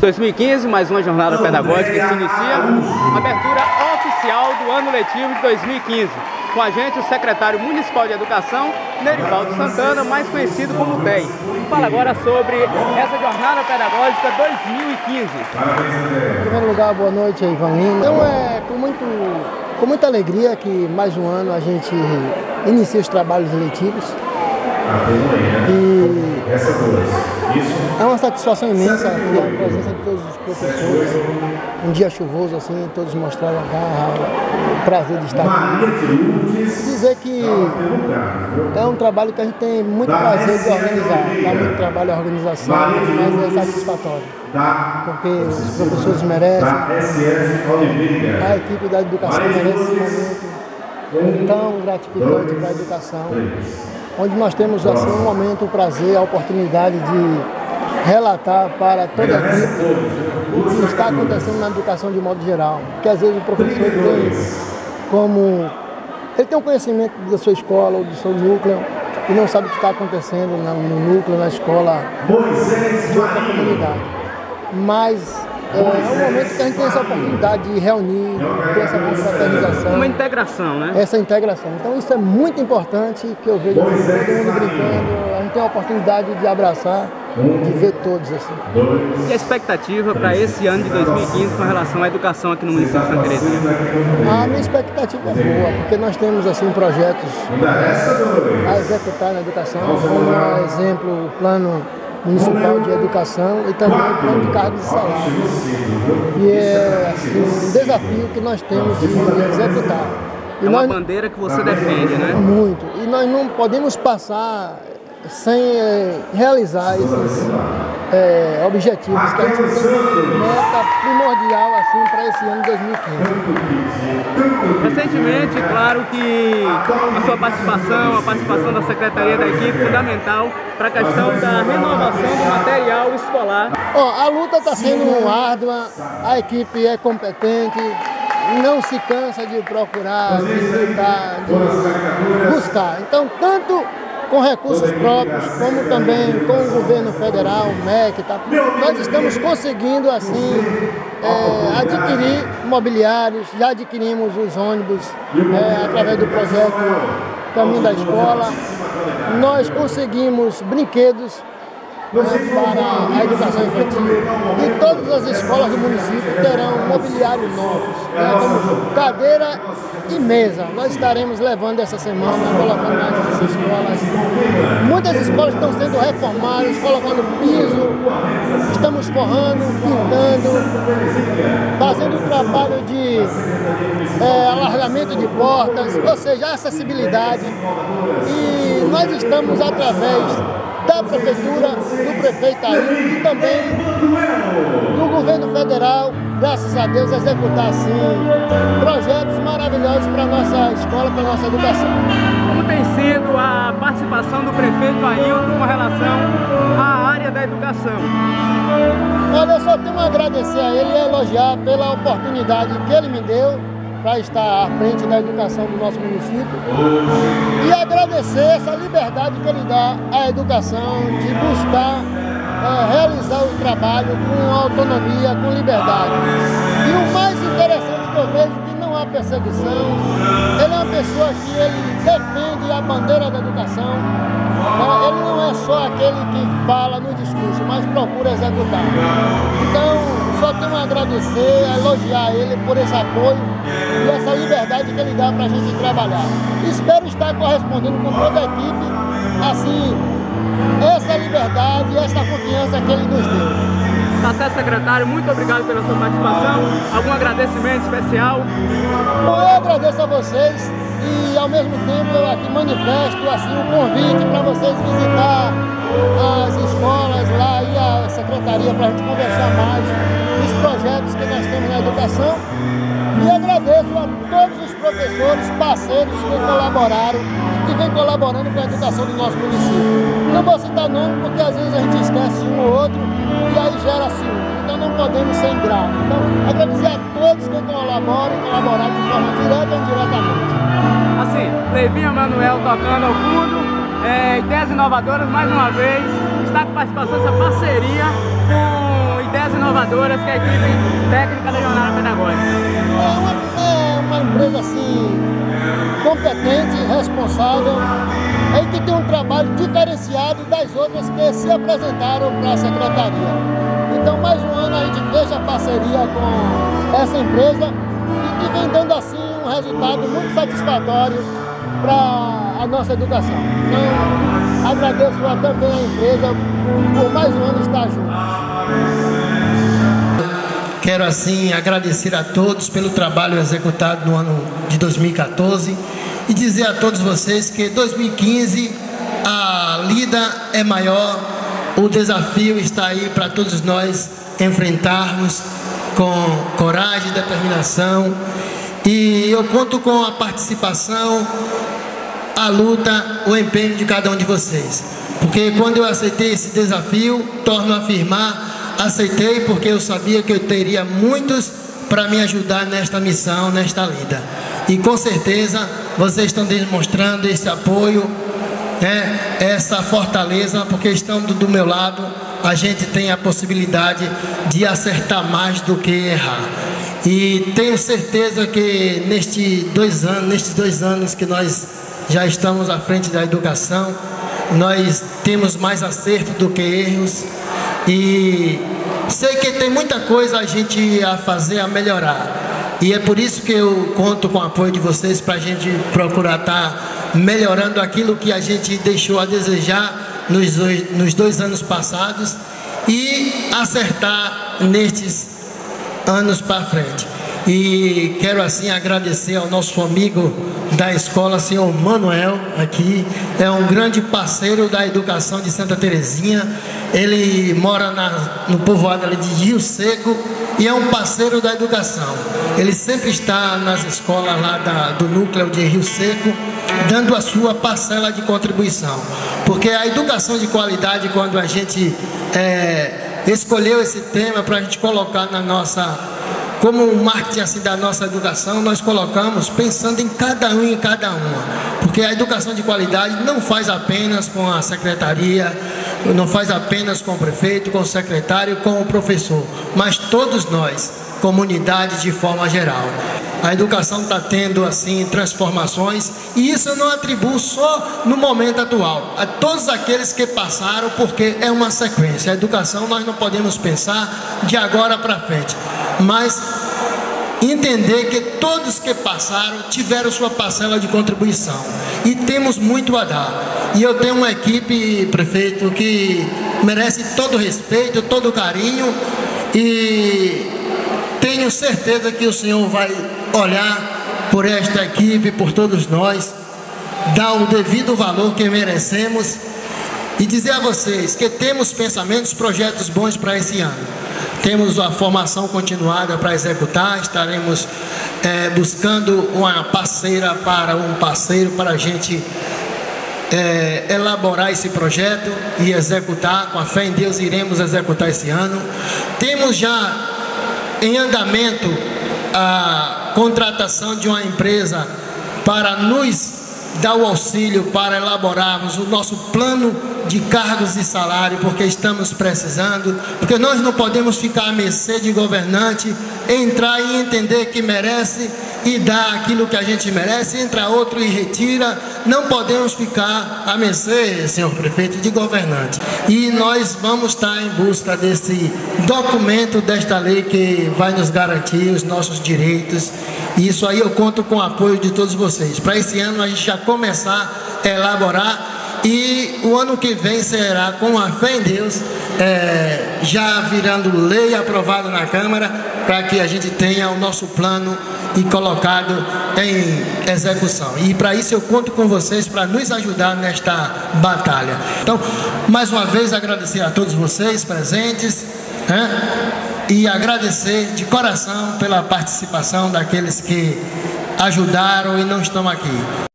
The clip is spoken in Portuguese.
2015, mais uma jornada pedagógica que se inicia. Abertura oficial do ano letivo de 2015. Com a gente o secretário municipal de educação, Nerivaldo Santana, mais conhecido como TEI. Fala agora sobre essa jornada pedagógica 2015. Em primeiro lugar, boa noite, Ivanino. Então é com, muito, com muita alegria que mais um ano a gente inicia os trabalhos letivos. E é uma satisfação imensa a presença de todos os professores. Um dia chuvoso assim, todos mostraram a garra, o prazer de estar aqui. Dizer que é um trabalho que a gente tem muito prazer de organizar. Dá muito trabalho a organização, mas é satisfatório. Porque os professores merecem, a equipe da educação merece esse momento tão gratificante para a educação onde nós temos assim um momento, o prazer, a oportunidade de relatar para toda a equipe o que está acontecendo na educação de modo geral. Porque às vezes o professor tem como. Ele tem um conhecimento da sua escola ou do seu núcleo e não sabe o que está acontecendo no núcleo, na escola de outra comunidade. Mas é, é um momento que a gente tem essa oportunidade de reunir, ter essa confraternização. Uma integração, né? Essa integração. Então isso é muito importante que eu vejo todo mundo brincando, a gente tem a oportunidade de abraçar, de ver todos assim. E a expectativa para esse ano de 2015 com relação à educação aqui no município de Santa Terezinha? A minha expectativa é boa, porque nós temos assim projetos a executar na educação, como exemplo o plano Municipal de Educação e também o plano de cargos e salários. E é assim, um desafio que nós temos de executar. E é uma nós, bandeira que você defende, né? Muito. E nós não podemos passar sem é, realizar esses é, objetivos que a gente meta primordial assim para esse ano de 2015. Recentemente, claro que a sua participação, a participação da Secretaria da equipe fundamental para a questão da renovação do material escolar. Oh, a luta está sendo árdua, a equipe é competente, não se cansa de procurar, de lutar, de buscar. Então, tanto com recursos próprios, como também com o governo federal, o MEC, tá? nós estamos conseguindo assim é, adquirir mobiliários, já adquirimos os ônibus é, através do projeto Caminho da Escola, nós conseguimos brinquedos para a educação infantil. E todas as escolas do município terão mobiliário novos, né, como cadeira mesa. Nós estaremos levando essa semana, colocando nas escolas. Muitas escolas estão sendo reformadas, colocando piso, estamos forrando, pintando, fazendo trabalho de é, alargamento de portas, ou seja, acessibilidade. E nós estamos através da Prefeitura, do prefeito aí e também do governo federal, graças a Deus, executar assim projetos maravilhosos para a nossa escola, para a nossa educação. Como tem sido a participação do prefeito Ailton com relação à área da educação? Olha, eu só tenho a agradecer a ele e a elogiar pela oportunidade que ele me deu para estar à frente da educação do nosso município e agradecer essa liberdade que ele dá à educação de buscar é, realizar o trabalho com autonomia, com liberdade. E o mais interessante que eu vejo é que não há perseguição, ele é uma pessoa que ele defende a bandeira da educação, né? ele não é só aquele que fala no discurso, mas procura executar. Então, só tenho a agradecer, a elogiar ele por esse apoio e essa liberdade que ele dá para a gente trabalhar. Espero estar correspondendo com toda a equipe, assim, essa liberdade e essa confiança que ele nos deu. Tá certo, secretário, muito obrigado pela sua participação. Algum agradecimento especial? Bom, eu agradeço a vocês e ao mesmo tempo eu aqui manifesto assim um convite para vocês visitar as escolas lá e a secretaria para a gente conversar mais dos projetos que nós temos na educação. E agradeço a todos os professores, parceiros que colaboraram vêm colaborando com a educação do nosso município. Não vou citar nome porque às vezes a gente esquece um ou outro e aí gera ciúme. Então não podemos ser ingratos. Então, agradecer a todos que colaboram e colaboraram de forma direta ou indiretamente. Assim, Levinha Manuel tocando ao fundo, é, ideias inovadoras mais uma vez, está com participação, essa parceria com ideias inovadoras que a equipe técnica da Jornada Pedagógica? É uma, é uma empresa assim, competente, responsável, e que tem um trabalho diferenciado das outras que se apresentaram para a secretaria. Então, mais um ano a gente fez a parceria com essa empresa e que vem dando assim um resultado muito satisfatório para a nossa educação. Então, agradeço também a empresa por mais um ano estar juntos. Quero assim agradecer a todos pelo trabalho executado no ano de 2014 e dizer a todos vocês que 2015 a lida é maior, o desafio está aí para todos nós enfrentarmos com coragem, determinação e eu conto com a participação, a luta, o empenho de cada um de vocês. Porque quando eu aceitei esse desafio, torno a afirmar, aceitei porque eu sabia que eu teria muitos para me ajudar nesta missão, nesta lida. E com certeza vocês estão demonstrando esse apoio, né, essa fortaleza, porque estão do, do meu lado, a gente tem a possibilidade de acertar mais do que errar. E tenho certeza que neste dois anos, nestes dois anos que nós já estamos à frente da educação, nós temos mais acerto do que erros e sei que tem muita coisa a gente a fazer, a melhorar. E é por isso que eu conto com o apoio de vocês para a gente procurar estar tá melhorando aquilo que a gente deixou a desejar nos nos dois anos passados e acertar nestes anos para frente. E quero assim agradecer ao nosso amigo da escola, senhor Manuel, aqui, é um grande parceiro da educação de Santa Terezinha. Ele mora na, no povoado ali de Rio Seco e é um parceiro da educação. Ele sempre está nas escolas lá da, do núcleo de Rio Seco, dando a sua parcela de contribuição. Porque a educação de qualidade, quando a gente é, escolheu esse tema para a gente colocar na nossa, como um marketing assim da nossa educação, nós colocamos pensando em cada um e cada uma. Porque a educação de qualidade não faz apenas com a secretaria, não faz apenas com o prefeito, com o secretário, com o professor, mas todos nós, comunidade de forma geral. A educação está tendo assim transformações e isso eu não atribuo só no momento atual, a todos aqueles que passaram, porque é uma sequência. A educação nós não podemos pensar de agora para frente, mas entender que todos que passaram tiveram sua parcela de contribuição e temos muito a dar. E eu tenho uma equipe, prefeito, que merece todo respeito, todo carinho e tenho certeza que o senhor vai olhar por esta equipe, por todos nós, dar o devido valor que merecemos e dizer a vocês que temos pensamentos, projetos bons para esse ano. Temos a formação continuada para executar, estaremos é, buscando uma parceira para um parceiro para a gente é, elaborar esse projeto e executar. Com a fé em Deus, iremos executar esse ano. Temos já em andamento a contratação de uma empresa para nos dar o auxílio para elaborarmos o nosso plano de cargos e salário, porque estamos precisando, porque nós não podemos ficar à mercê de governante, entrar e entender que merece e dar aquilo que a gente merece, entra outro e retira. Não podemos ficar à mercê, senhor prefeito, de governante. E nós vamos estar em busca desse documento, desta lei que vai nos garantir os nossos direitos. E isso aí eu conto com o apoio de todos vocês. Para esse ano a gente já começar a elaborar e o ano que vem será, com a fé em Deus, é, já virando lei aprovada na Câmara, para que a gente tenha o nosso plano e colocado em execução. E para isso eu conto com vocês para nos ajudar nesta batalha. Então, mais uma vez agradecer a todos vocês presentes né? e agradecer de coração pela participação daqueles que ajudaram e não estão aqui.